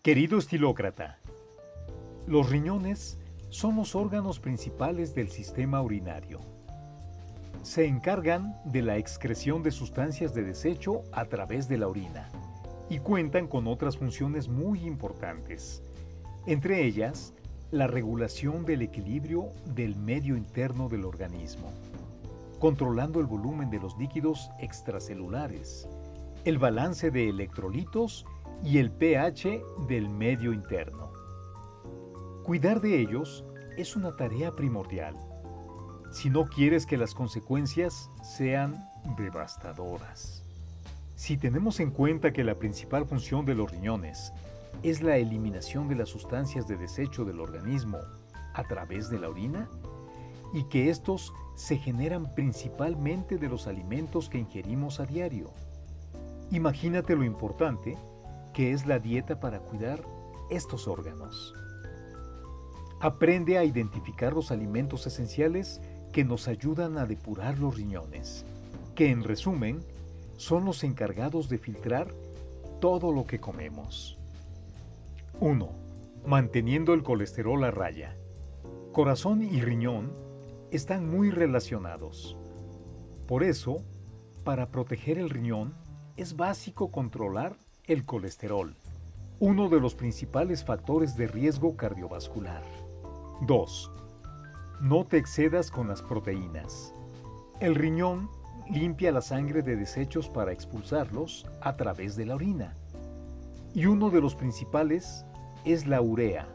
Querido estilócrata, los riñones son los órganos principales del sistema urinario. Se encargan de la excreción de sustancias de desecho a través de la orina y cuentan con otras funciones muy importantes, entre ellas la regulación del equilibrio del medio interno del organismo, controlando el volumen de los líquidos extracelulares, el balance de electrolitos y el pH del medio interno. Cuidar de ellos es una tarea primordial si no quieres que las consecuencias sean devastadoras. Si tenemos en cuenta que la principal función de los riñones es la eliminación de las sustancias de desecho del organismo a través de la orina y que estos se generan principalmente de los alimentos que ingerimos a diario. Imagínate lo importante que es la dieta para cuidar estos órganos. Aprende a identificar los alimentos esenciales que nos ayudan a depurar los riñones, que en resumen son los encargados de filtrar todo lo que comemos. 1. Manteniendo el colesterol a raya. Corazón y riñón están muy relacionados. Por eso, para proteger el riñón, es básico controlar el colesterol, uno de los principales factores de riesgo cardiovascular. 2. No te excedas con las proteínas. El riñón limpia la sangre de desechos para expulsarlos a través de la orina. Y uno de los principales es la urea,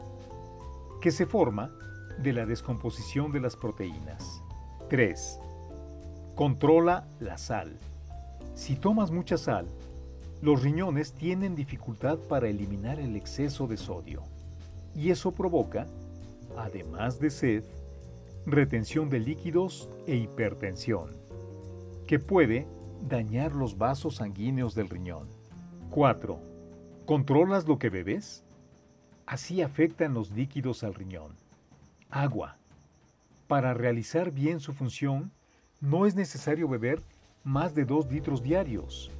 que se forma de la descomposición de las proteínas. 3. Controla la sal. Si tomas mucha sal, los riñones tienen dificultad para eliminar el exceso de sodio, y eso provoca, además de sed, retención de líquidos e hipertensión, que puede dañar los vasos sanguíneos del riñón. 4. ¿Controlas lo que bebes? Así afectan los líquidos al riñón. Agua. Para realizar bien su función, no es necesario beber más de 2 litros diarios,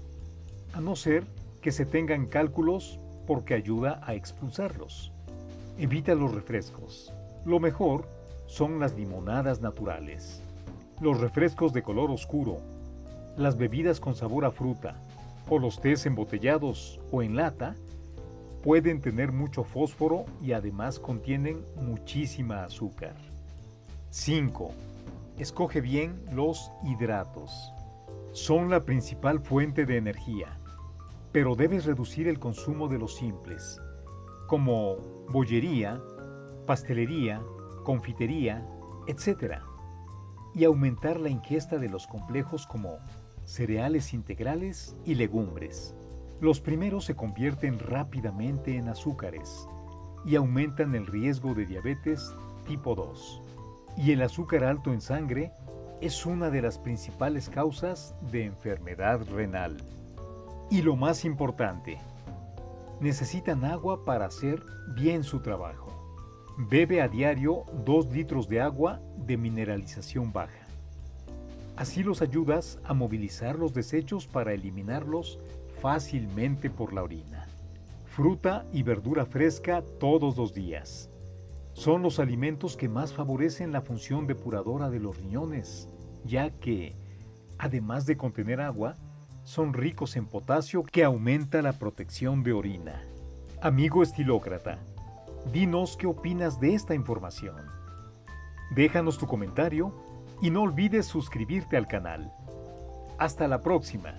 a no ser que se tengan cálculos porque ayuda a expulsarlos. Evita los refrescos. Lo mejor son las limonadas naturales, los refrescos de color oscuro, las bebidas con sabor a fruta o los tés embotellados o en lata pueden tener mucho fósforo y además contienen muchísima azúcar. 5. Escoge bien los hidratos. Son la principal fuente de energía, pero debes reducir el consumo de los simples, como bollería, pastelería, confitería, etc. Y aumentar la ingesta de los complejos como cereales integrales y legumbres. Los primeros se convierten rápidamente en azúcares y aumentan el riesgo de diabetes tipo 2. Y el azúcar alto en sangre es una de las principales causas de enfermedad renal. Y lo más importante, necesitan agua para hacer bien su trabajo. Bebe a diario 2 litros de agua de mineralización baja. Así los ayudas a movilizar los desechos para eliminarlos fácilmente por la orina. Fruta y verdura fresca todos los días. Son los alimentos que más favorecen la función depuradora de los riñones, ya que, además de contener agua, son ricos en potasio que aumenta la protección de orina. Amigo estilócrata, Dinos qué opinas de esta información. Déjanos tu comentario y no olvides suscribirte al canal. Hasta la próxima.